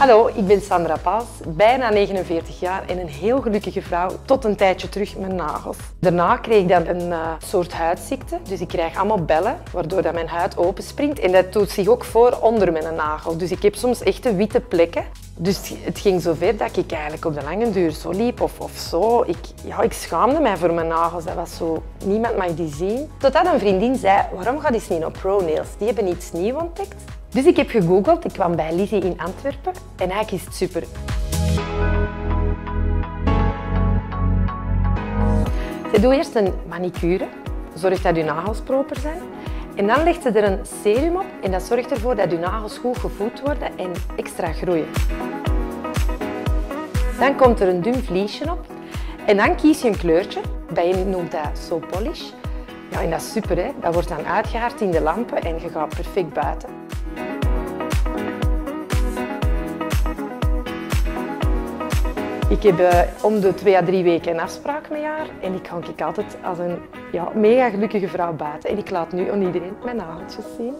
Hallo, ik ben Sandra Paas, bijna 49 jaar en een heel gelukkige vrouw tot een tijdje terug met nagels. Daarna kreeg ik dan een uh, soort huidziekte, dus ik krijg allemaal bellen waardoor dat mijn huid openspringt en dat doet zich ook voor onder mijn nagel. Dus ik heb soms echte witte plekken. Dus het ging zover dat ik eigenlijk op de lange duur zo liep of, of zo. Ik, ja, ik schaamde mij voor mijn nagels. Dat was zo, niemand mag die zien. Totdat een vriendin zei, waarom gaat eens niet op Pro Nails? Die hebben iets nieuws ontdekt. Dus ik heb gegoogeld, ik kwam bij Lizzie in Antwerpen en eigenlijk is het super. Ze doet eerst een manicure, zorgt dat je nagels proper zijn. En dan legt ze er een serum op en dat zorgt ervoor dat je nagels goed gevoed worden en extra groeien. Dan komt er een dun vliesje op en dan kies je een kleurtje. Bij je noemt dat So Polish. Ja, en dat is super, hè? dat wordt dan uitgehaard in de lampen en je gaat perfect buiten. Ik heb uh, om de twee à drie weken een afspraak met haar en ik hang ik altijd als een ja, mega gelukkige vrouw buiten. En ik laat nu aan iedereen mijn nageltjes zien.